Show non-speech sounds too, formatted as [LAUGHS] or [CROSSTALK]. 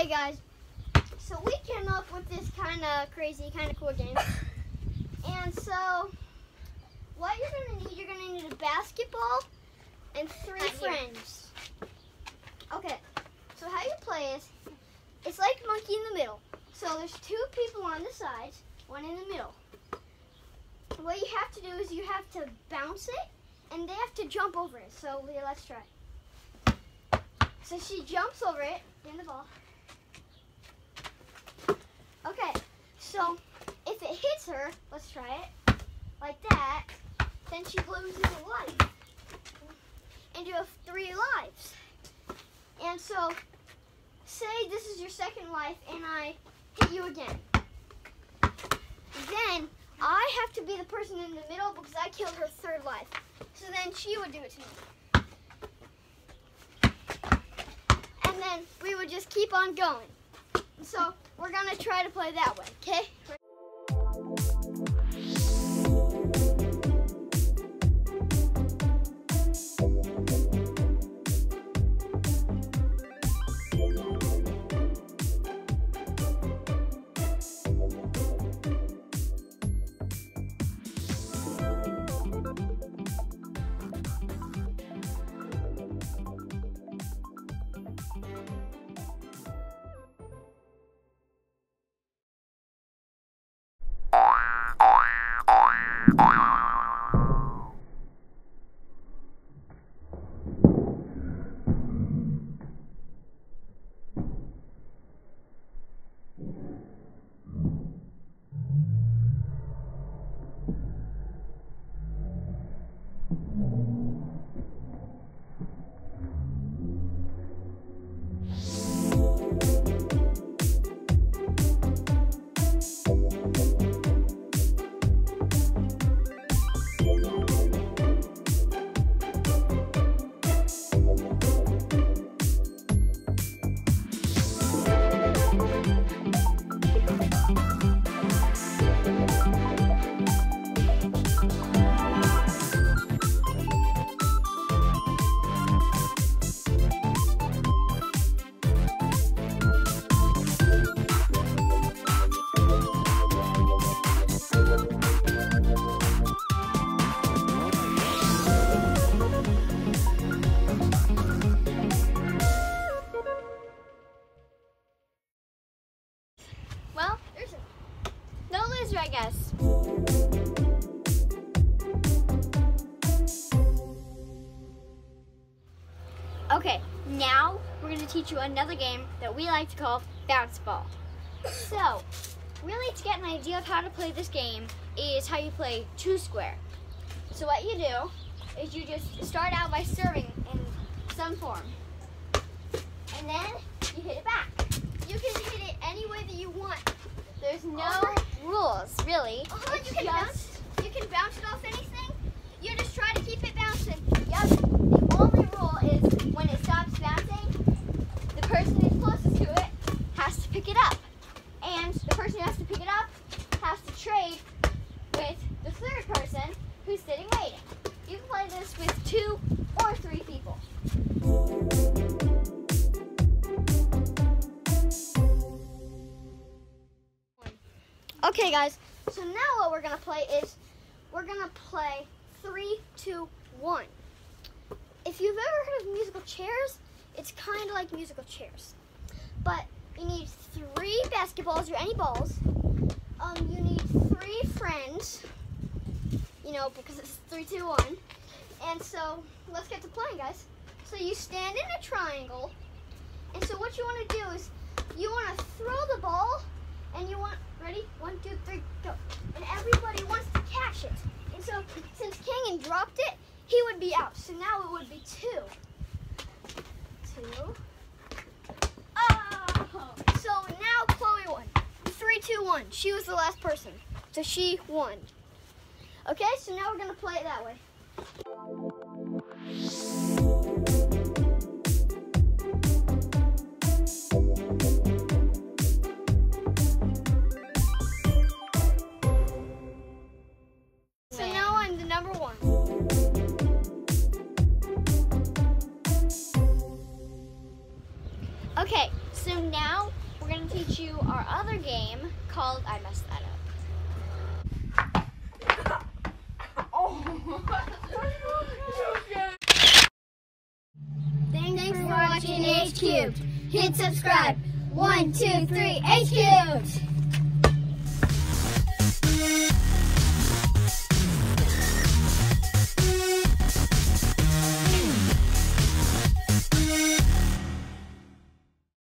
Okay, guys. So we came up with this kind of crazy, kind of cool game. And so, what you're gonna need, you're gonna need a basketball and three friends. Okay. So how you play is, it's like monkey in the middle. So there's two people on the sides, one in the middle. What you have to do is you have to bounce it, and they have to jump over it. So yeah, let's try. So she jumps over it, in the ball. Okay, so if it hits her, let's try it, like that, then she loses a life. And you have three lives. And so, say this is your second life and I hit you again. Then I have to be the person in the middle because I killed her third life. So then she would do it to me. And then we would just keep on going. So we're gonna try to play that way, okay? I guess. Okay, now we're going to teach you another game that we like to call bounce ball. So, really to get an idea of how to play this game is how you play two square. So what you do is you just start out by serving in some form. And then you hit it back. You can hit it any way that you want. There's no really. Oh, Okay guys, so now what we're gonna play is we're gonna play three, two, one. If you've ever heard of musical chairs, it's kind of like musical chairs. But you need three basketballs or any balls. Um, you need three friends, you know, because it's three, two, one. And so let's get to playing, guys. So you stand in a triangle, and so what you want to do is you want to throw the ball, and you want ready one, two, three, go, and everybody wants to catch it. And so since Kangan dropped it, he would be out. So now it would be two. Two. Oh! So now Chloe won. Three, two, one. She was the last person. So she won. Okay, so now we're gonna play it that way. So now I'm the number one. Okay, so now game called I messed that up. [LAUGHS] Oh, [LAUGHS] Thanks for watching H Cubed. Hit subscribe. One, two, three, H Cubed.